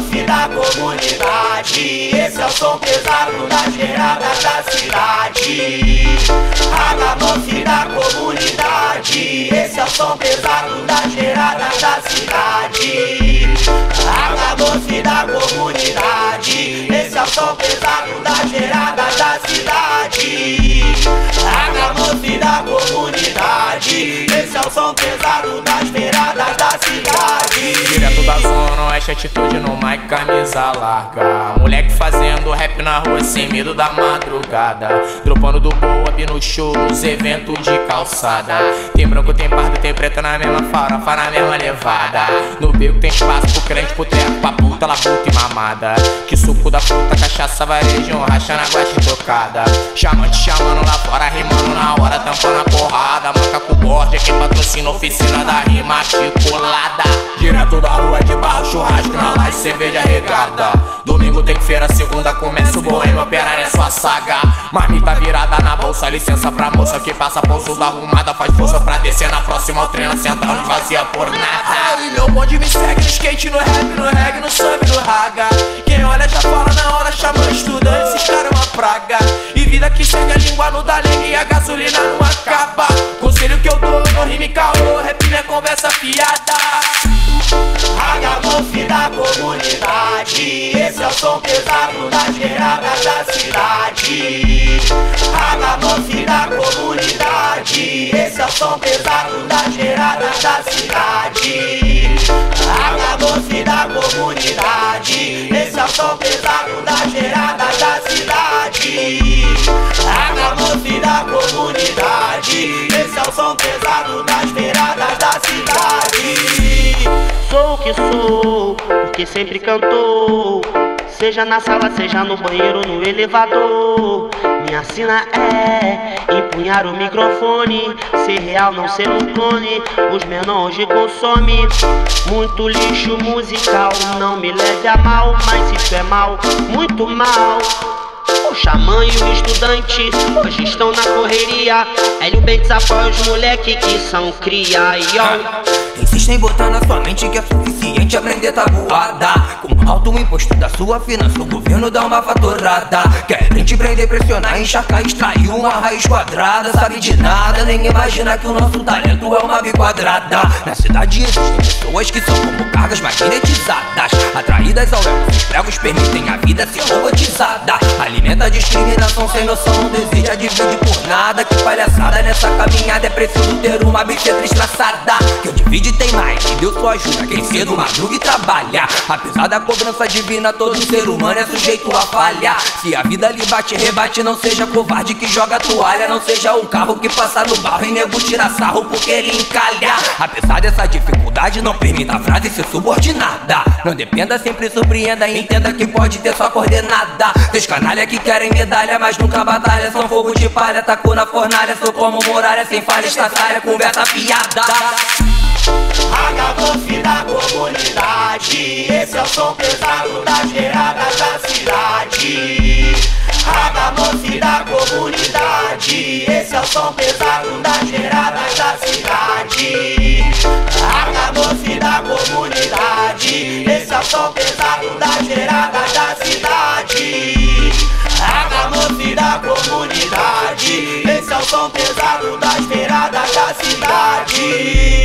doce da comunidade. Esse é o som pesado da gerada da cidade. Agabose da comunidade. Esse é o som pesado da gerada da cidade. Agabose da comunidade. Esse é o som pesado da gerada da cidade. Agabose da comunidade. Esse é o som pesado das beiradas da cidade. Da zona oeste, atitude no mic, camisa larga. Moleque fazendo rap na rua sem medo da madrugada. Dropando do boa no show, nos eventos de calçada. Tem branco, tem pardo, tem preto na mesma farofa, na mesma levada. No beco tem espaço pro crente, pro treco, pra puta, labuta e mamada. Que suco da fruta, cachaça, varejo, racha na guache tocada. Chamante chamando lá fora, rimando na hora, tampando a porrada. Macaco borde, quem patrocina oficina da rima. Saga. Marmita virada na bolsa, licença pra moça que passa da arrumada. Faz força pra descer na próxima, treino central não vazia por nada. E meu bonde me segue no skate, no rap, no reggae, no samba, no raga. Quem olha já fala na hora, chama estudante, esses caras é uma praga. E vida que segue a língua no dá e a gasolina não acaba. Conselho que eu dou, no rime caô, rap minha conversa fiada. Ragamuffin da comunidade Esse é o som pesado das beiradas da cidade. Ragamuffin da comunidade. Esse é o som pesado das beiradas da cidade. Ragamuffin da comunidade. Esse é o som pesado das beiradas da cidade. Ragamuffin da comunidade. Esse é o som pesado das beiradas da cidade Sou o que sou, porque sempre cantou. Seja na sala, seja no banheiro, no elevador. Minha sina é empunhar o microfone. Ser real, não ser um clone. Os menores consomem muito lixo musical. Não me leve a mal, mas isso é mal, muito mal. O xamã e o estudante hoje estão na correria. Hélio Bentes apoia os moleque que são cria. E ó. Insistem em botar na sua mente que é suficiente aprender tabuada alto imposto da sua finança, o governo dá uma faturada Querem te prender, pressionar, encharcar, extrair uma raiz quadrada. Sabe de nada, nem imagina que o nosso talento é uma biquadrada Na cidade existem pessoas que são como cargas magnetizadas. Atraídas ao ego, os pregos permitem a vida ser robotizada. Alimenta a discriminação sem noção, não deseja dividir por nada. Que palhaçada nessa caminhada, é preciso ter uma bicicleta traçada Que eu divide tem mais, e Deus só ajuda quem cedo madruga e trabalha. Apesar da cobrança divina, todo ser humano é sujeito a falha. Se a vida lhe bate, rebate, não seja covarde que joga toalha. Não seja um carro que passa no barro e nego tira sarro porque ele encalha. Apesar dessa dificuldade, não permita a frase ser subordinada. Não dependa, sempre surpreenda e entenda que pode ter sua coordenada. Teus canalha que querem medalha, mas nunca batalha. São fogo de palha, taco na fornalha. Sou como muralha, sem falha, estatalha, conversa piada. Som pesado das beiradas da cidade. Ragamuffin da comunidade. Esse é o som pesado das beiradas da cidade. Ragamuffin da comunidade. Esse é o som pesado das beiradas da cidade